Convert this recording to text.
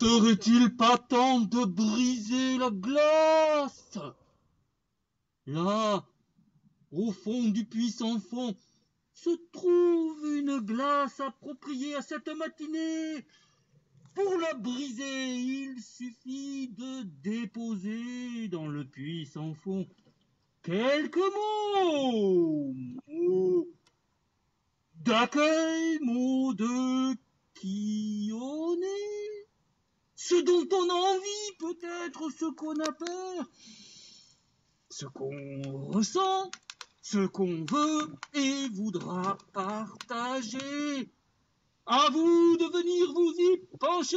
Serait-il pas temps de briser la glace? Là, au fond du puits sans fond, se trouve une glace appropriée à cette matinée. Pour la briser, il suffit de déposer dans le puits sans fond quelques mots. Mots d'accueil, mots de qui est, ce dont on a envie, peut-être ce qu'on a peur, ce qu'on ressent, ce qu'on veut et voudra partager. À vous de venir vous y pencher.